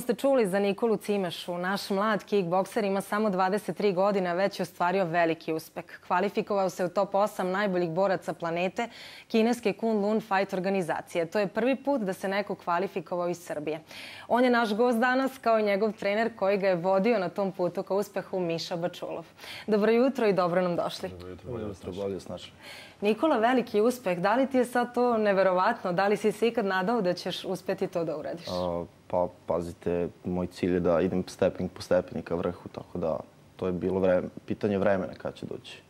ste čuli za Nikolu Cimešu. Naš mlad kickbokser ima samo 23 godina, već je ostvario veliki uspeh. Kvalifikovao se u top 8 najboljih boraca planete kineske Kun Lun Fight organizacije. To je prvi put da se neko kvalifikovao iz Srbije. On je naš gost danas kao i njegov trener koji ga je vodio na tom putu ka uspehu Miša Bačulov. Dobro jutro i dobro nam došli. Dobro jutro, bolje vas snašli. Nikola, veliki uspeh. Da li ti je sad to neverovatno? Da li si se ikad nadao da ćeš uspjeti to da uradiš? Pa, pazite, moj cilj je da idem stepenik po stepenik ka vrhu, tako da to je bilo vreme, pitanje vremena kad će doći.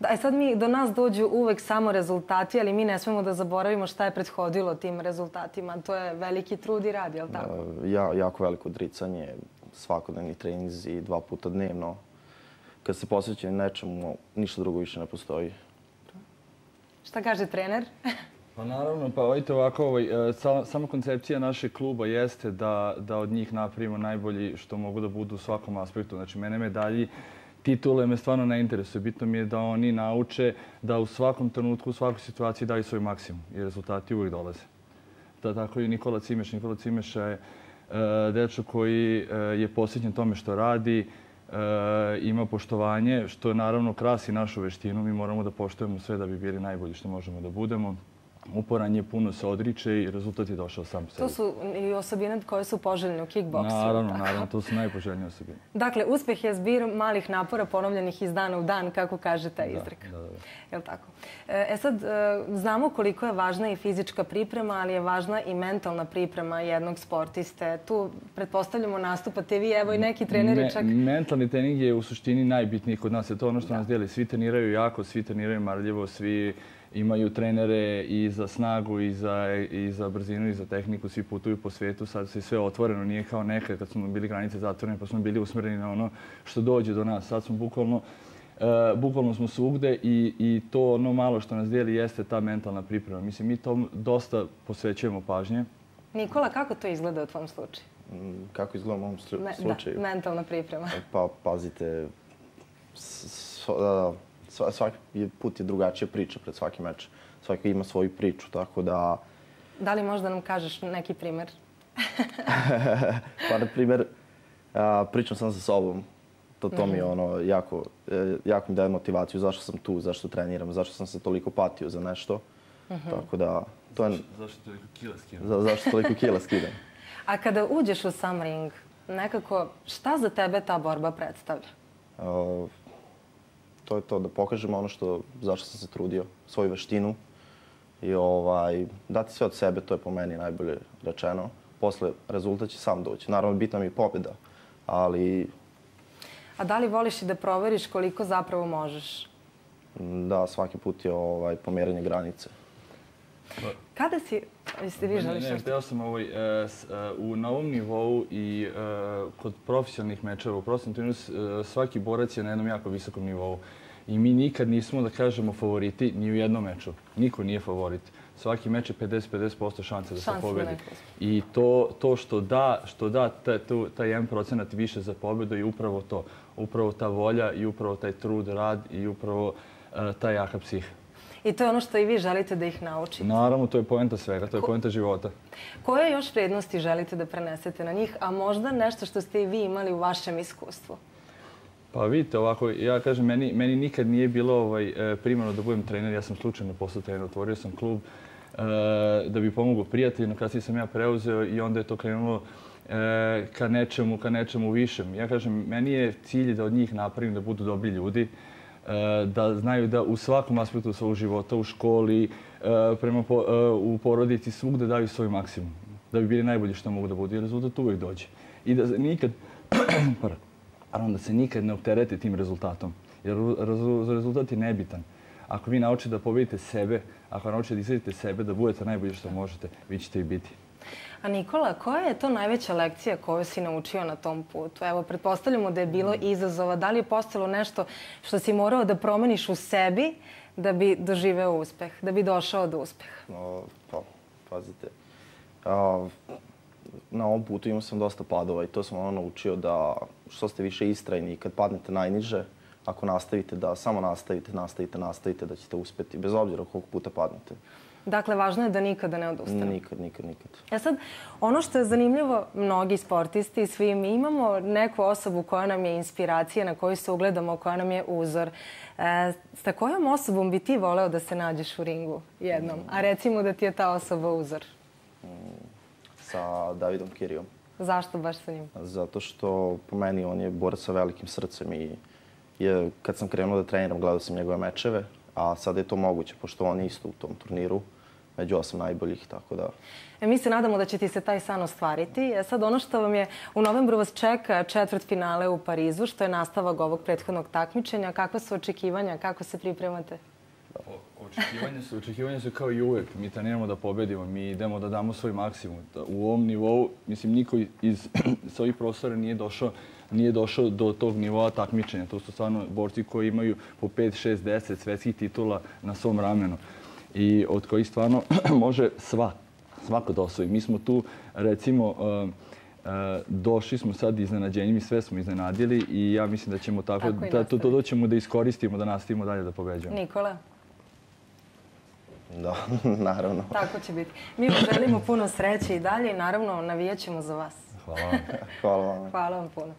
Da, e sad mi do nas dođu uvek samo rezultati, ali mi ne smemo da zaboravimo šta je prethodilo tim rezultatima. To je veliki trud i rad, je li tako? Ja, jako veliko odricanje, svakodnevni treninzi, dva puta dnevno. Kad se posvećam nečemu, ništa drugo više ne postoji. Šta kaže trener? Pa naravno, pa vidite ovako, ovaj, e, sama koncepcija našeg kluba jeste da, da od njih napravimo najbolji što mogu da budu u svakom aspektu. Znači, mene medalji titule me stvarno ne interesuje. Bitno mi je da oni nauče da u svakom trenutku, u svakoj situaciji daju svoj maksimum i rezultati uvijek dolaze. Da, tako i Nikola Cimeš. Nikola Cimeša je e, uh, dečko koji uh, je posjećen tome što radi, uh, Eh, ima poštovanje, što naravno krasi našu veštinu. Mi moramo da poštujemo sve da bi bili najbolji što možemo da budemo uporan je, puno se odriče i rezultat je došao sam sebi. To su i osobine koje su poželjne u kickboksu. Naravno, naravno, to su najpoželjnije osobine. Dakle, uspeh je zbir malih napora ponovljenih iz dana u dan, kako kaže taj izrek. Da, da, da. Je li tako? E, e sad, e, znamo koliko je važna i fizička priprema, ali je važna i mentalna priprema jednog sportiste. Tu pretpostavljamo nastupate vi, evo i neki treneri čak... Mentalni trening je u suštini najbitniji kod nas. Je to ono što nas dijeli. Svi treniraju jako, svi treniraju marljivo, svi imaju trenere i za snagu i za, i za brzinu i za tehniku, svi putuju po svijetu, sad se sve otvoreno, nije kao nekad kad smo bili granice zatvorene pa smo bili usmjereni na ono što dođe do nas. Sad smo bukvalno, uh, bukvalno smo svugde i, i to ono malo što nas dijeli jeste ta mentalna priprema. Mislim, mi to dosta posvećujemo pažnje. Nikola, kako to izgleda u tvom slučaju? Mm, kako izgleda u mom slučaju? Da, mentalna priprema. Pa, pazite, s, s, svaki put je drugačija priča pred svaki meč. Svaki ima svoju priču, tako da... Da li možda nam kažeš neki primjer? pa, na primjer, pričam sam sa sobom. To, to mi je mhm. ono jako, e, jako mi daje motivaciju zašto sam tu, zašto treniram, zašto sam se toliko patio za nešto. Mhm. Tako da, to je... Zašto toliko kila skidam? Za, zašto toliko kila skidam. A kada uđeš u sam ring, nekako, šta za tebe ta borba predstavlja? Uh, to je to, da pokažem ono što, zašto sam se trudio, svoju veštinu i ovaj, dati sve od sebe, to je po meni najbolje rečeno. Posle rezultat će sam doći. Naravno, bitna mi je pobjeda, ali... A da li voliš i da proveriš koliko zapravo možeš? Da, svaki put je ovaj, pomjeranje granice. Kada si... Jeste vi želiš nešto? Ne, sam ovaj, uh, u novom nivou i uh, kod profesionalnih mečeva u prostom trenu uh, svaki borac je na jednom jako visokom nivou. I mi nikad nismo, da kažemo, favoriti ni u jednom meču. Niko nije favorit. Svaki meč je 50-50% šanse da se pobedi. I to, to što da, što da taj, taj 1% više za pobedu je upravo to. Upravo ta volja i upravo taj trud, rad i upravo uh, ta jaka psiha. I to je ono što i vi želite da ih naučite. Naravno, to je poenta svega, to je poenta života. Koje još prednosti želite da prenesete na njih, a možda nešto što ste i vi imali u vašem iskustvu? Pa vidite, ovako, ja kažem, meni, meni nikad nije bilo ovaj, e, primano da budem trener. Ja sam slučajno postao trener, otvorio sam klub e, da bi pomogao prijateljima. Kasnije sam ja preuzeo i onda je to krenulo e, ka nečemu, ka nečemu višem. Ja kažem, meni je cilj da od njih napravim da budu dobri ljudi, Eh, da znaju da u svakom aspektu svog života, u školi, eh, prema po, eh, u porodici, svugde daju svoj maksimum. Da bi bili najbolji što mogu da budu i rezultat uvijek dođe. I da nikad, pardon, da se nikad ne opterete tim rezultatom. Jer rezultat je nebitan. Ako vi naučite da pobedite sebe, ako naučite da izvedite sebe, da budete najbolji što možete, vi ćete i biti. A Nikola, koja je to najveća lekcija koju si naučio na tom putu? Evo, pretpostavljamo da je bilo izazova. Da li je postalo nešto što si morao da promeniš u sebi da bi doživeo uspeh, da bi došao do uspeha? No, pa, pazite. A, na ovom putu imao sam dosta padova i to sam ono naučio da što ste više istrajni i kad padnete najniže, ako nastavite da samo nastavite, nastavite, nastavite, da ćete uspeti, bez obzira koliko puta padnete. Dakle, važno je da nikada ne odustane. Nikad, nikad, nikad. E sad, ono što je zanimljivo, mnogi sportisti, svi mi imamo neku osobu koja nam je inspiracija, na koju se ugledamo, koja nam je uzor. E, sa kojom osobom bi ti voleo da se nađeš u ringu jednom? A recimo da ti je ta osoba uzor. Sa Davidom Kirijom. Zašto baš sa njim? Zato što po meni on je borac sa velikim srcem i je, kad sam krenuo da treniram, gledao sam njegove mečeve, a sada je to moguće, pošto on je isto u tom turniru, među osam najboljih, tako da... E, mi se nadamo da će ti se taj san ostvariti. E, sad, ono što vam je u novembru vas čeka četvrt finale u Parizu, što je nastavak ovog prethodnog takmičenja. Kakve su očekivanja, kako se pripremate? Očekivanja su, očekivanja su kao i uvek. Mi treniramo da pobedimo, mi idemo da damo svoj maksimum. U ovom nivou, mislim, niko iz svojih prostora nije došao nije došao do tog nivoa takmičenja. To su stvarno borci koji imaju po 5, 6, 10 svetskih titula na svom ramenu i od kojih stvarno može sva, svako da osvoji. Mi smo tu, recimo, uh, uh, došli smo sad iznenađenjima i sve smo iznenadili i ja mislim da ćemo tako, tako da, to, to doćemo da iskoristimo, da nastavimo dalje da pobeđamo. Nikola? Da, naravno. Tako će biti. Mi vam želimo puno sreće i dalje i naravno navijat ćemo za vas. Hvala vam. Hvala vam. Hvala vam puno.